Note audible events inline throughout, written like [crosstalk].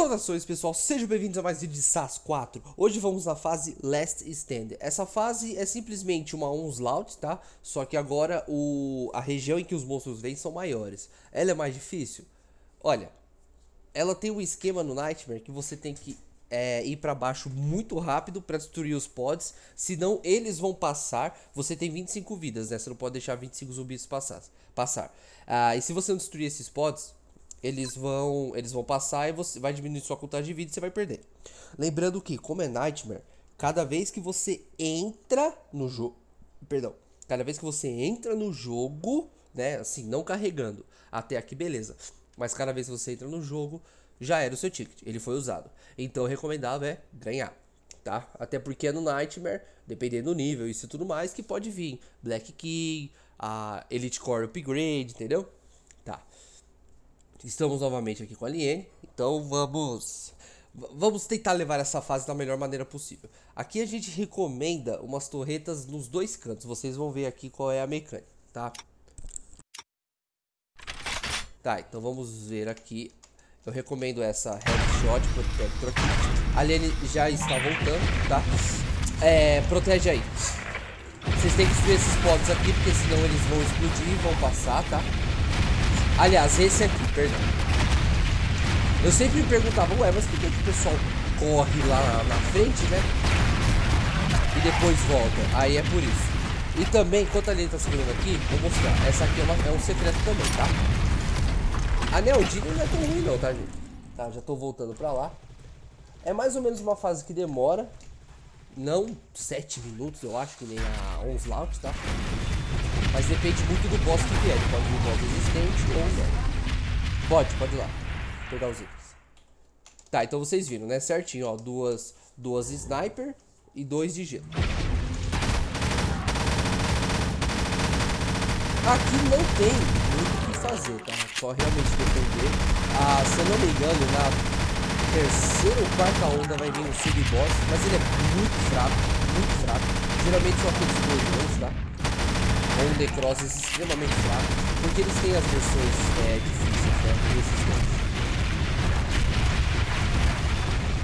Saudações pessoal, sejam bem-vindos a mais um vídeo de SAS 4 Hoje vamos na fase Last Stand Essa fase é simplesmente uma Onslaught, tá? Só que agora o... a região em que os monstros vêm são maiores Ela é mais difícil? Olha, ela tem um esquema no Nightmare que você tem que é, ir para baixo muito rápido para destruir os pods Senão eles vão passar, você tem 25 vidas, né? Você não pode deixar 25 zumbis passar, passar. Ah, E se você não destruir esses pods, eles vão eles vão passar e você vai diminuir sua contagem de vida e você vai perder. Lembrando que, como é Nightmare, cada vez que você entra no jogo, perdão, cada vez que você entra no jogo, né, assim, não carregando, até aqui beleza, mas cada vez que você entra no jogo, já era o seu ticket, ele foi usado. Então, recomendável é ganhar, tá? Até porque é no Nightmare, dependendo do nível e tudo mais, que pode vir Black Key, a Elite Core Upgrade, entendeu? Estamos novamente aqui com a Liene, então vamos vamos tentar levar essa fase da melhor maneira possível. Aqui a gente recomenda umas torretas nos dois cantos, vocês vão ver aqui qual é a mecânica, tá? Tá, então vamos ver aqui. Eu recomendo essa Headshot Protector aqui. A Liene já está voltando, tá? É, protege aí. Vocês têm que destruir esses pods aqui, porque senão eles vão explodir e vão passar, tá? Aliás, esse aqui, perdão. Eu sempre me perguntava, ué, mas por que, que o pessoal corre lá na frente, né? E depois volta. Aí é por isso. E também, enquanto a Lene tá segurando aqui, vou mostrar. Essa aqui é, uma, é um secreto também, tá? A Neodina não é tão ruim não, tá, gente? Tá, já tô voltando pra lá. É mais ou menos uma fase que demora. Não 7 minutos, eu acho, que nem a Onslaught, tá? Mas depende muito do boss que vier. Pode vir boss resistente ou não. Pode, pode ir lá. Pegar os itens. Tá, então vocês viram, né? Certinho, ó. Duas, duas sniper e dois de gelo. Aqui não tem muito o que fazer, tá? Só realmente defender. Ah, se eu não me engano, na terceira ou quarta onda vai vir um sub-boss. Mas ele é muito fraco, muito fraco. Geralmente são aqueles dois, tá? Ou necroses extremamente fracos, porque eles têm as versões é, difíceis, né, resistentes.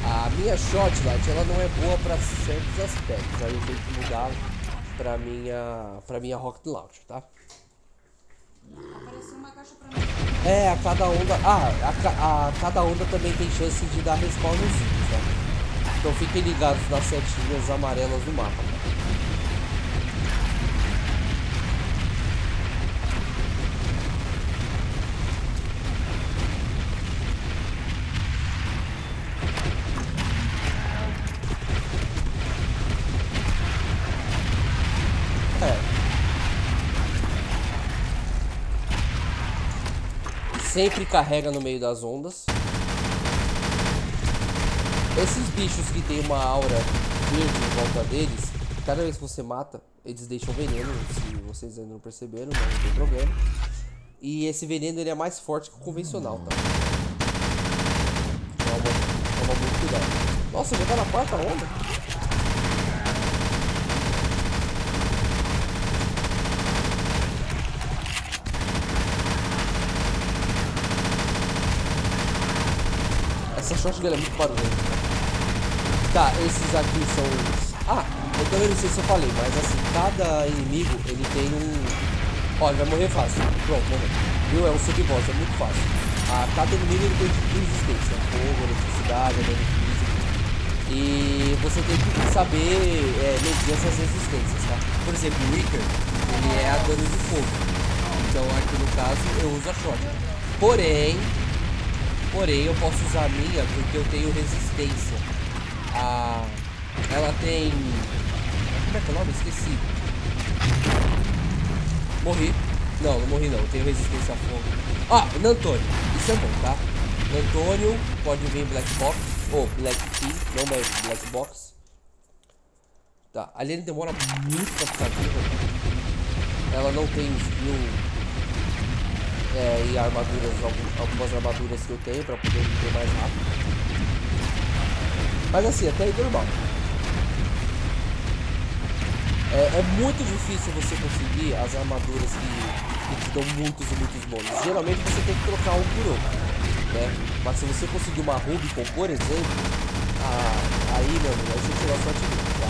A minha Shotlight, ela não é boa para certos aspectos, aí eu tenho que mudar para minha, para minha Rocket Launcher, tá? É, a cada onda... Ah, a, a cada onda também tem chance de dar respawn nos itens, tá? Então fiquem ligados nas setinhas amarelas do mapa? Sempre carrega no meio das ondas. Esses bichos que tem uma aura verde em volta deles, cada vez que você mata, eles deixam veneno, se vocês ainda não perceberam, não tem problema. E esse veneno ele é mais forte que o convencional, tá? Toma, toma muito cuidado. Nossa, já tá na quarta onda? Essa shotgun é muito barulhenta. Tá, esses aqui são os... Ah, eu também não sei se eu falei, mas assim, cada inimigo, ele tem um... Ó, ele vai morrer fácil. Pronto, morreu. Viu? É um sub-boss, é muito fácil. Ah, cada inimigo ele tem tipo de resistência. Fogo, eletricidade, dano físico. E você tem que saber é, medir essas resistências, tá? Por exemplo, o Wicker, ele é a dano de fogo. Então aqui no caso eu uso a shotgun. Porém, Porém, eu posso usar a minha porque eu tenho resistência. A... Ela tem... Como é que é o nome? Esqueci. Morri. Não, não morri não. Eu tenho resistência a fogo. Ah, Nantônio. Isso é bom, tá? Nantônio pode vir Black Box. Ou Black Key, não Black Box. Tá, ali ele demora muito pra ficar. Ela não tem skill é, e armaduras, algumas armaduras que eu tenho para poder viver mais rápido. Mas assim, até aí normal. É, é, muito difícil você conseguir as armaduras que, que te dão muitos e muitos bônus. Geralmente você tem que trocar um por outro, né? Mas se você conseguir uma Rubicon, por exemplo, ah, aí, mano, aí você tirou a sorte tá?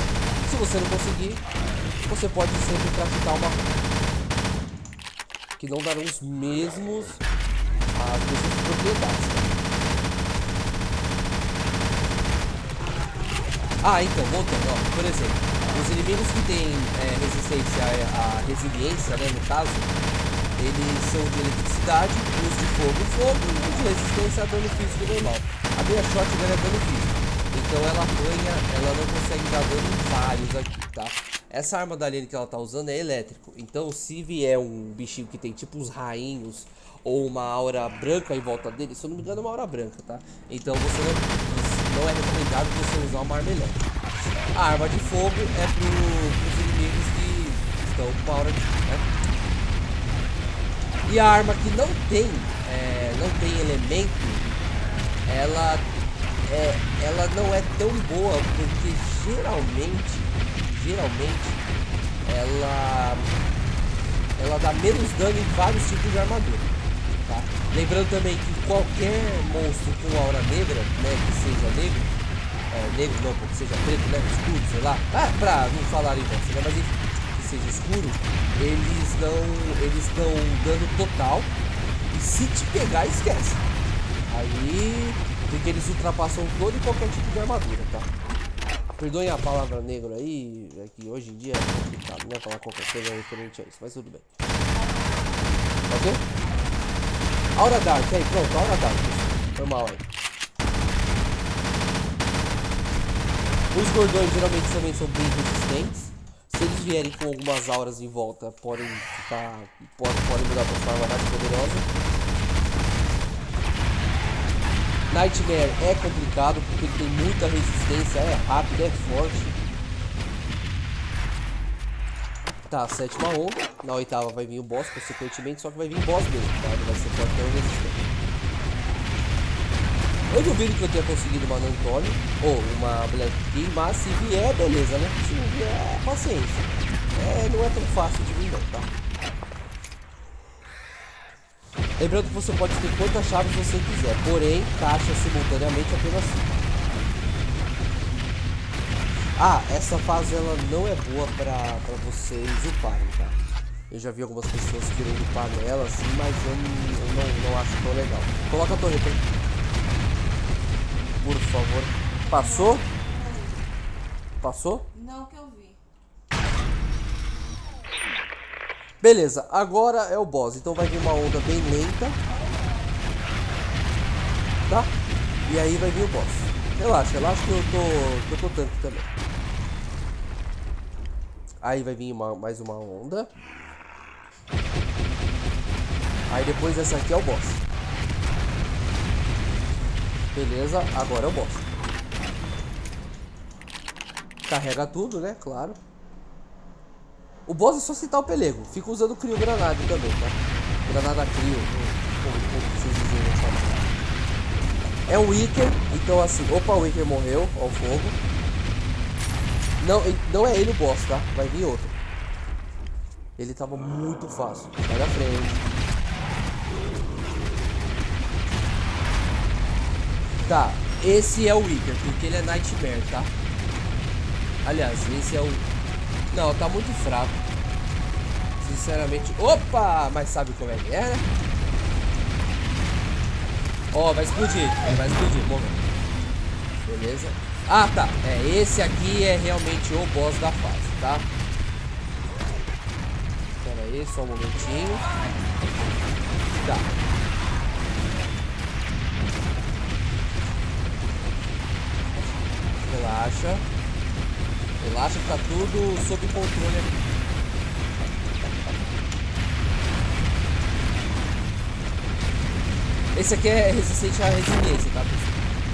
Se você não conseguir, você pode sempre craftar uma que não darão os mesmos as mesmas propriedades. Ah, então, voltando, ó, por exemplo, os inimigos que têm é, resistência à resiliência, né, no caso, eles são de eletricidade, os de fogo, fogo, e de resistência a dano físico normal. A minha shotgun é dano físico, então ela ganha, ela não consegue dar dano em vários aqui, tá? Essa arma da Lene que ela tá usando é elétrico, então se vier um bichinho que tem tipo uns rainhos ou uma aura branca em volta dele, se eu não me engano é uma aura branca, tá? Então você não, não é recomendado você usar uma arma elétrica. A arma de fogo é pro, pros inimigos que estão com aura de... Né? E a arma que não tem, é, não tem elemento, ela, é, ela não é tão boa, porque geralmente, geralmente, ela, ela dá menos dano em vários tipos de armadura. Tá? Lembrando também que qualquer monstro com aura negra, né, que seja negro, é, negro não, porque seja preto, né, escuro, sei lá, ah, pra não falar em você, né, mas enfim, seja escuro, eles dão, eles dão dano total. E se te pegar, esquece. Aí, porque eles ultrapassam todo e qualquer tipo de armadura, tá? Perdoem a palavra negro aí, é que hoje em dia é complicado, né? Falar qualquer coisa referente a isso, mas tudo bem. Ok? Aura Dark, aí, pronto, Aura Dark. Normal aí. Os gordões geralmente também são bem resistentes. Se eles vierem com algumas auras em volta, podem ficar. Podem, podem mudar para forma mais poderosa. Nightmare é complicado porque ele tem muita resistência, é rápido, é forte. Tá, sétima onda. Na oitava vai vir o boss, consequentemente, só que vai vir boss mesmo, tá? Ele vai ser forte não resistente. Eu duvido que eu tenha conseguido uma Antônio ou uma Black Key, mas se vier, beleza, né? Se não vier, paciência. É, não é tão fácil de vir não, tá? Lembrando que você pode ter quantas chaves você quiser, porém, caixa simultaneamente apenas 5. Ah, essa fase ela não é boa pra, pra vocês uparem, tá? Eu já vi algumas pessoas querendo upar nela, assim, mas eu, eu não, não acho tão legal. Coloca a torreta aí por favor. Passou? Passou? Não que eu vi. Beleza, agora é o boss. Então vai vir uma onda bem lenta. Tá? E aí vai vir o boss. Relaxa, relaxa que eu tô, tô tanque também. Aí vai vir uma, mais uma onda. Aí depois essa aqui é o boss. Beleza, agora é o boss. Carrega tudo, né? Claro. O boss é só citar o pelego. Fica usando Crio Granada também, tá? Granada Crio, vocês dizem. É o Wicker, então assim, opa, o Wicker morreu, ó o fogo. Não, não é ele o boss, tá? Vai vir outro. Ele tava muito fácil. Sai da frente. Tá, esse é o Wither, porque ele é Nightmare, tá? Aliás, esse é o... Não, tá muito fraco. Sinceramente... Opa! Mas sabe como é que é, né? Ó, oh, vai explodir. Vai explodir, morreu. Beleza. Ah, tá. É, esse aqui é realmente o boss da fase, tá? Pera aí, só um momentinho. Tá. Relaxa. Relaxa que tá tudo sob controle aqui. Esse aqui é resistente à resiliência, tá,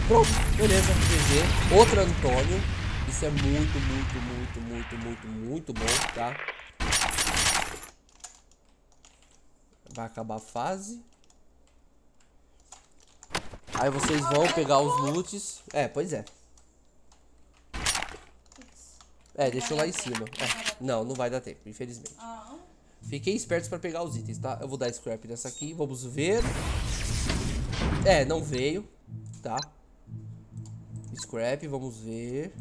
Pronto, beleza, GG. Outro Antônio. Isso é muito, muito, muito, muito, muito, muito bom, tá? Vai acabar a fase. Aí vocês vão pegar os loots. É, pois é. É, deixou lá em cima. É. Não, não vai dar tempo, infelizmente. Fiquem espertos para pegar os itens, tá? Eu vou dar scrap nessa aqui, vamos ver. É, não veio, tá? Scrap, vamos ver.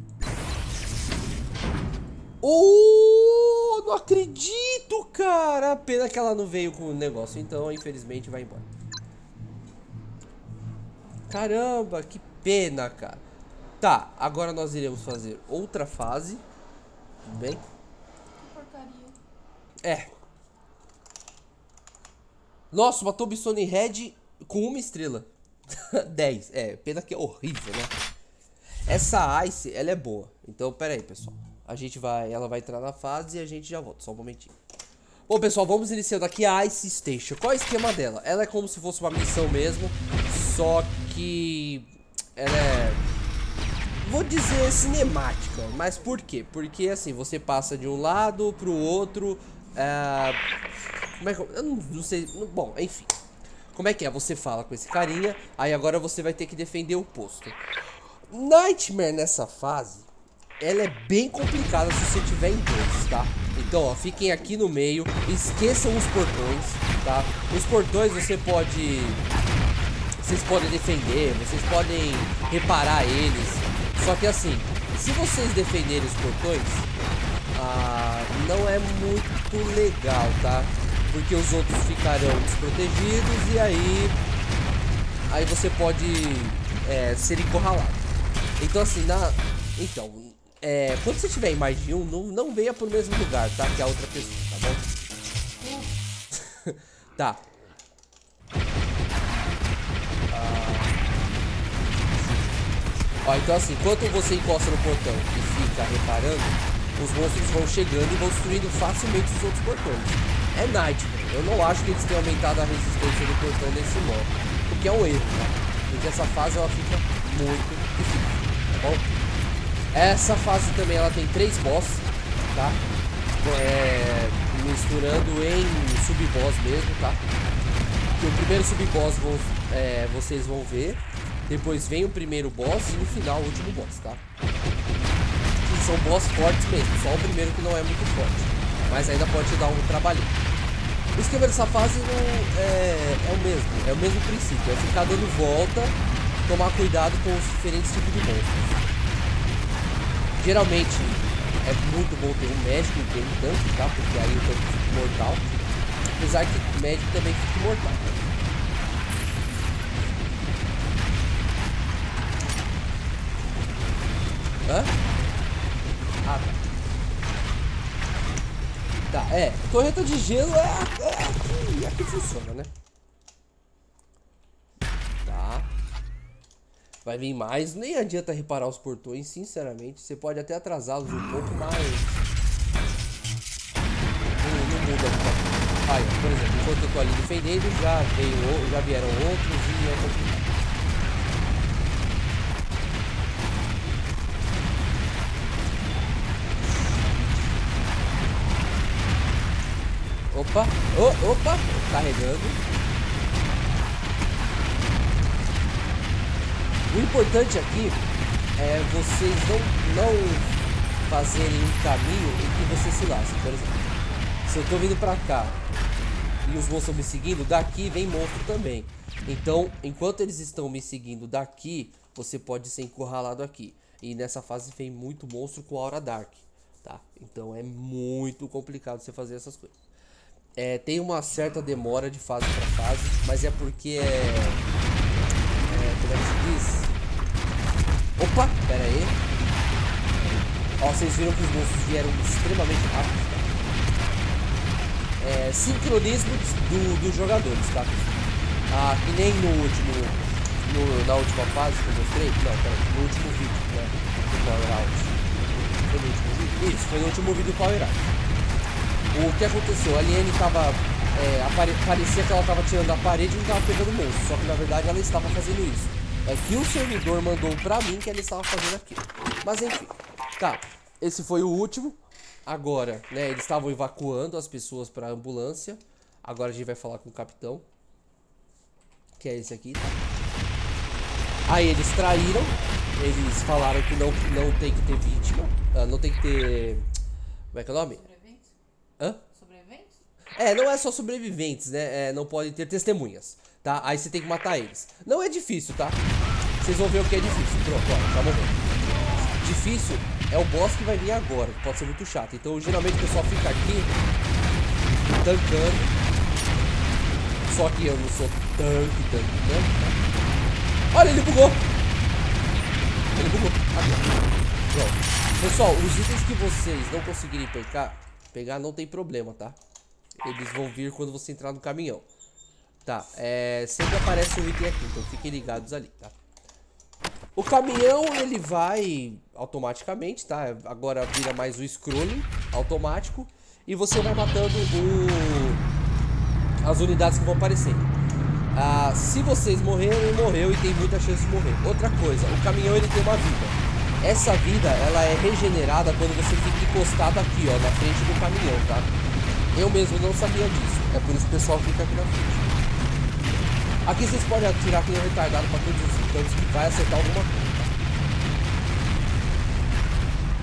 Oh, não acredito, cara. Pena que ela não veio com o negócio, então infelizmente vai embora. Caramba, que pena, cara. Tá, agora nós iremos fazer outra fase. Tudo bem? Porcaria. É. Nossa, uma Tombstone Red com uma estrela. [laughs] 10. É, pena que é horrível, né? Essa Ice, ela é boa. Então, pera aí, pessoal. A gente vai, ela vai entrar na fase e a gente já volta. Só um momentinho. Bom, pessoal, vamos iniciando aqui a Ice Station. Qual é o esquema dela? Ela é como se fosse uma missão mesmo, só que ela é vou dizer cinemática, mas por quê? Porque assim, você passa de um lado pro outro, é... como é que eu, eu não, não sei, bom, enfim. Como é que é? Você fala com esse carinha, aí agora você vai ter que defender o posto. Nightmare nessa fase, ela é bem complicada se você tiver em dois, tá? Então, ó, fiquem aqui no meio, esqueçam os portões, tá? Os portões você pode... Vocês podem defender, vocês podem reparar eles. Só que assim, se vocês defenderem os portões, ah, não é muito legal, tá? Porque os outros ficarão desprotegidos e aí... Aí você pode é, ser encurralado. Então assim, na... Então, é, quando você tiver em mais de um, não, não venha pro mesmo lugar, tá? Que a outra pessoa, tá bom? [laughs] tá. Ó, então assim, enquanto você encosta no portão e fica reparando, os monstros vão chegando e vão destruindo facilmente os outros portões. É Nightmare. Eu não acho que eles tenham aumentado a resistência do portão nesse modo. O que é um erro, tá? Porque essa fase ela fica muito difícil, tá bom? Essa fase também ela tem três boss, tá? É, misturando em sub-boss mesmo, tá? Que o primeiro sub-boss é, vocês vão ver. Depois vem o primeiro boss e no final o último boss, tá? São boss fortes mesmo, só o primeiro que não é muito forte. Mas ainda pode dar um trabalhinho. O esquema dessa fase não é, é o mesmo, é o mesmo princípio, é ficar dando volta, tomar cuidado com os diferentes tipos de monstros. Geralmente é muito bom ter um médico e ter um tanque, tá? Porque aí o tanque fica mortal. Apesar que o médico também fica mortal. Hã? Ah, tá. Tá, é. Torreta de gelo é, é, aqui, é aqui funciona, né? vai vir mais. Nem adianta reparar os portões, sinceramente. Você pode até atrasá-los um pouco, mas... Não, muda por exemplo, enquanto eu tô ali defendendo, já, veio, já vieram outros e Opa, oh, opa, carregando. O importante aqui é vocês não, não fazerem um caminho em que você se lasca. Por exemplo, se eu tô vindo pra cá e os monstros me seguindo, daqui vem monstro também. Então, enquanto eles estão me seguindo daqui, você pode ser encurralado aqui. E nessa fase vem muito monstro com aura dark, tá? Então é muito complicado você fazer essas coisas. É, tem uma certa demora de fase para fase, mas é porque é como é que se diz? Opa, pera aí. Ó, vocês viram que os monstros vieram extremamente rápidos, tá? É, sincronismo do, dos jogadores, tá? Ah, que nem no último, no, na última fase que eu mostrei. Não, pera, no último vídeo, né? Do Power Out. Foi no último vídeo? Isso, foi no último vídeo do Power Out. O que aconteceu? A Aliene tava é, parecia que ela estava tirando a parede e não estava pegando o monstro. Só que na verdade ela estava fazendo isso. É que o servidor mandou pra mim que ela estava fazendo aquilo. Mas enfim, tá. Esse foi o último. Agora, né, eles estavam evacuando as pessoas para a ambulância. Agora a gente vai falar com o capitão. Que é esse aqui, tá? Aí eles traíram. Eles falaram que não, não tem que ter vítima. Ah, não tem que ter. Como é que é o nome? Hã? Sobreviventes? É, não é só sobreviventes, né? É, não podem ter testemunhas. tá? Aí você tem que matar eles. Não é difícil, tá? Vocês vão ver o que é difícil. Pronto, ó, já morreu. Difícil é o boss que vai vir agora, pode ser muito chato. Então, geralmente o pessoal fica aqui tancando. Só que eu não sou tanque, tanque, tanque. Tá? Olha, ele bugou. Ele bugou. Aqui. Pronto. Pessoal, os itens que vocês não conseguirem pegar, pegar não tem problema, tá? Eles vão vir quando você entrar no caminhão. Tá, é, sempre aparece um item aqui, então fiquem ligados ali, tá? O caminhão, ele vai automaticamente, tá? Agora vira mais o scrolling automático. E você vai matando o... as unidades que vão aparecendo. Ah, se vocês morrerem, morreu e tem muita chance de morrer. Outra coisa, o caminhão ele tem uma vida. Essa vida, ela é regenerada quando você fica encostado aqui, ó, na frente do caminhão, tá? Eu mesmo não sabia disso. É por isso que o pessoal fica aqui na frente. Aqui vocês podem atirar aqui no retardado para todos os cantos que vai acertar alguma coisa.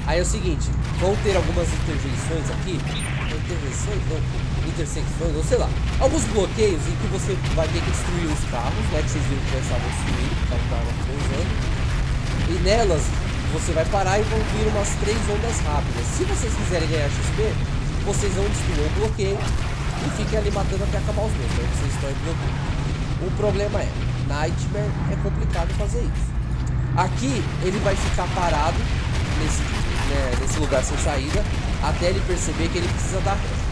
Aí é o seguinte, vão ter algumas interjeições aqui. Interjeições? Não, intersecções, ou sei lá. Alguns bloqueios em que você vai ter que destruir os carros, né? Que vocês viram que já estavam destruídos, que estavam pousando. E nelas você vai parar e vão vir umas três ondas rápidas. Se vocês quiserem ganhar XP, vocês vão destruir o bloqueio e fiquem ali matando até acabar os meus. Aí vocês estão bloqueio. O problema é, Nightmare é complicado fazer isso. Aqui ele vai ficar parado nesse, né, nesse lugar sem saída até ele perceber que ele precisa dar ré.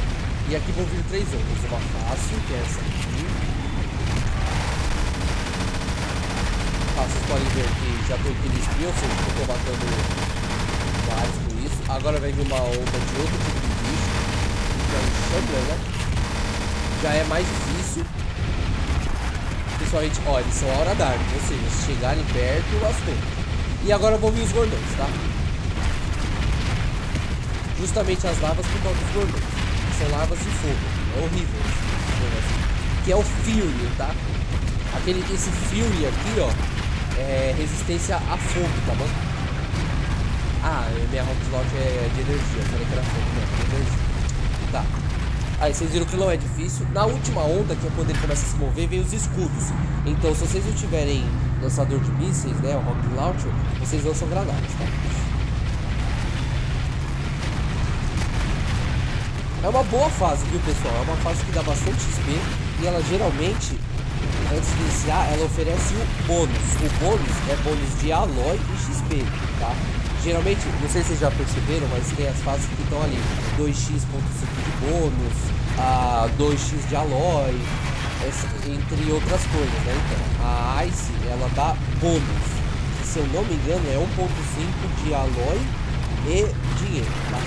E aqui vão vir três outras. Uma fácil, que é essa aqui. Vocês podem ver que já tô aqui ou seja, eu tô matando vários com isso. Agora vai vir uma onda de outro tipo de bicho, que é um Shambler, né? Já é mais difícil principalmente, ó, eles são Aura Dark, ou seja, se chegarem perto, lascou. E agora vão vir os gordões, tá? Justamente as lavas por causa dos gordões. São lavas de fogo. É horrível Que é o Fury, tá? Aquele, esse Fury aqui, ó, é resistência a fogo, tá bom? Ah, minha Rock Slot é de energia. Eu falei que era fogo, não, é energia. Tá. Aí vocês viram que não é difícil. Na última onda, que é quando ele começa a se mover, vem os escudos. Então se vocês não tiverem lançador de mísseis, né, o Rocket Launcher, vocês lançam granadas, tá? É uma boa fase, viu pessoal? É uma fase que dá bastante XP e ela geralmente, antes de iniciar, ela oferece o bônus. O bônus é bônus de Aloy e XP, tá? Geralmente, não sei se vocês já perceberam, mas tem as fases que estão ali 2x.5 de bônus, a 2x de Aloy, entre outras coisas, né? Então, a Ice, ela dá bônus. Se eu não me engano, é 1.5 de Aloy e dinheiro, tá?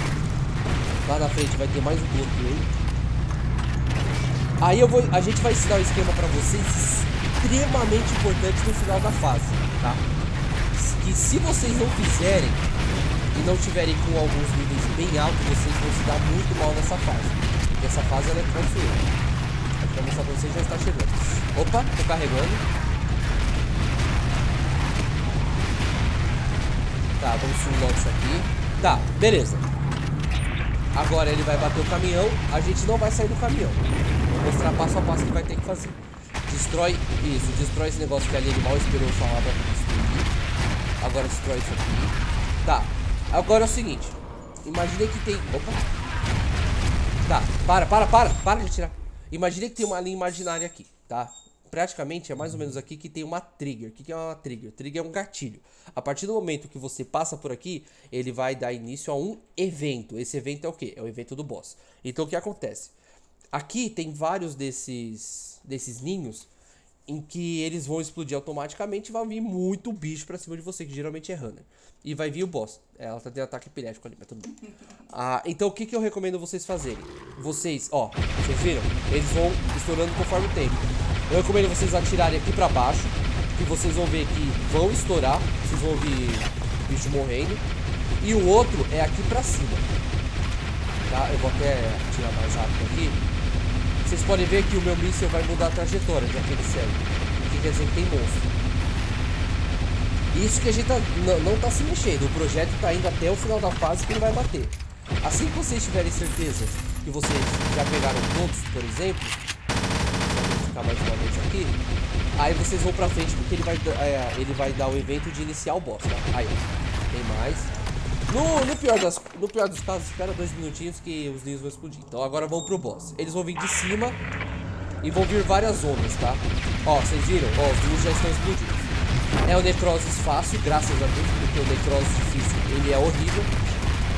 Lá na frente vai ter mais um bloqueio. Aí eu vou, a gente vai ensinar o esquema para vocês extremamente importante no final da fase, tá? Que se vocês não fizerem, e não tiverem com alguns níveis bem altos, vocês vão se dar muito mal nessa fase. Porque essa fase ela é confiante. Aqui pra mostrar pra vocês já está chegando. Opa, tô carregando. Tá, vamos simular isso aqui. Tá, beleza. Agora ele vai bater o caminhão. A gente não vai sair do caminhão. Mostrar passo a passo que vai ter que fazer. Destrói isso, destrói esse negócio que ali ele mal esperou falar pra destruir. Agora destrói isso aqui. Tá, Agora é o seguinte. Imaginei que tem... Opa. Tá, para, para, para. Para de atirar. Imaginei que tem uma linha imaginária aqui, tá? Praticamente é mais ou menos aqui que tem uma trigger. O que é uma trigger? Trigger é um gatilho. A partir do momento que você passa por aqui, ele vai dar início a um evento. Esse evento é o quê? É o evento do boss. Então o que acontece? Aqui tem vários desses, desses ninhos em que eles vão explodir automaticamente e vai vir muito bicho pra cima de você, que geralmente é runner. E vai vir o boss. Ela tá tendo ataque epilético ali, mas tudo bem. [laughs] Ah, então o que, que eu recomendo vocês fazerem? Vocês, ó, vocês viram? Eles vão estourando conforme o tempo. Eu recomendo vocês atirarem aqui pra baixo, que vocês vão ver que vão estourar, vocês vão ouvir bicho morrendo. E o outro é aqui pra cima. Tá? Eu vou até atirar mais rápido aqui. Vocês podem ver que o meu míssil vai mudar a trajetória, já que ele segue. O que quer dizer que tem monstro. Isso que a gente tá, não, não tá se mexendo. O projeto tá indo até o final da fase que ele vai bater. Assim que vocês tiverem certeza que vocês já pegaram todos, por exemplo, vou ficar mais uma vez aqui. aí vocês vão pra frente porque ele vai, é, ele vai dar o evento de iniciar o boss, tá? Aí. Tem mais. No, no, pior das, no pior dos casos, espera dois minutinhos que os ninhos vão explodir. Então agora vamos pro boss. Eles vão vir de cima e vão vir várias ondas, tá? Ó, vocês viram? Ó, os ninhos já estão explodindo. É o Necrosis fácil, graças a Deus, porque o Necrosis difícil, ele é horrível.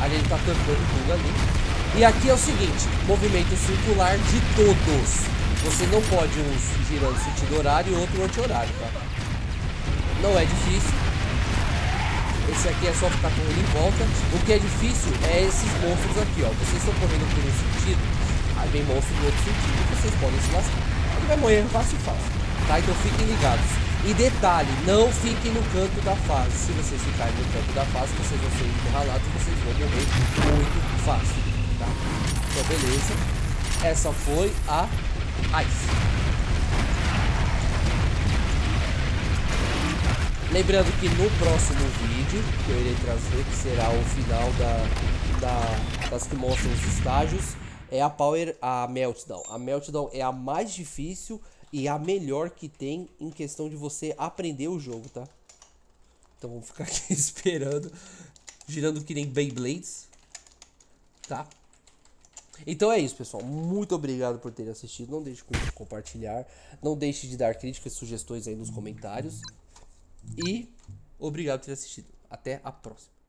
A gente tá tampando tudo ali. E aqui é o seguinte, movimento circular de todos. Você não pode uns girando sentido horário e outro anti-horário, tá? Não é difícil. Esse aqui é só ficar correndo em volta. O que é difícil é esses monstros aqui, ó. Vocês estão correndo por um sentido, aí vem monstro do outro sentido vocês podem se lascar. Ele vai morrer fácil fácil, tá? Então fiquem ligados. E detalhe, não fiquem no canto da fase. Se vocês ficarem no canto da fase, vocês vão ser encurralados e vocês vão morrer muito fácil, tá? Então, beleza. Essa foi a Ice. Lembrando que no próximo vídeo, que eu irei trazer, que será o final da, da, das que mostram os estágios, é a Power, a Meltdown. A Meltdown é a mais difícil e a melhor que tem em questão de você aprender o jogo, tá? Então vamos ficar aqui [laughs] esperando, girando que nem Beyblades, tá? Então é isso, pessoal. Muito obrigado por ter assistido. Não deixe de compartilhar. Não deixe de dar críticas e sugestões aí nos comentários. E obrigado por ter assistido. Até a próxima.